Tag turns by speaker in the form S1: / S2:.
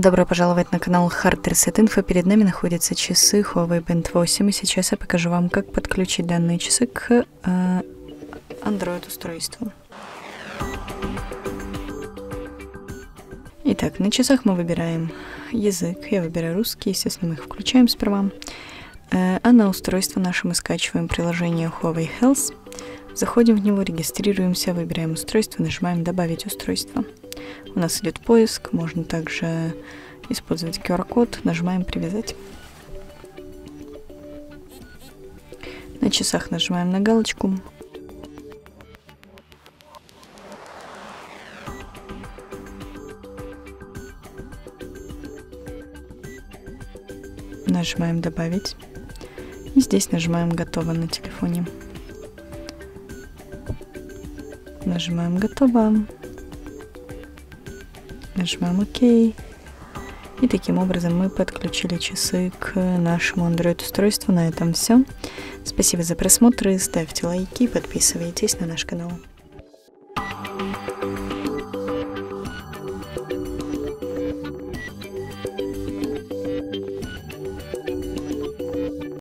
S1: Добро пожаловать на канал Hard Reset Info. Перед нами находятся часы Huawei Band 8. И сейчас я покажу вам, как подключить данные часы к э, Android устройству. Итак, на часах мы выбираем язык. Я выбираю русский, естественно, мы их включаем сперва. Э, а на устройство наше мы скачиваем приложение Huawei Health. Заходим в него, регистрируемся, выбираем устройство, нажимаем «Добавить устройство». У нас идет поиск, можно также использовать QR-код, нажимаем «Привязать». На часах нажимаем на галочку. Нажимаем «Добавить». И здесь нажимаем «Готово» на телефоне. Нажимаем «Готово». Нажимаем ОК. И таким образом мы подключили часы к нашему Android-устройству. На этом все. Спасибо за просмотр, ставьте лайки, подписывайтесь на наш канал.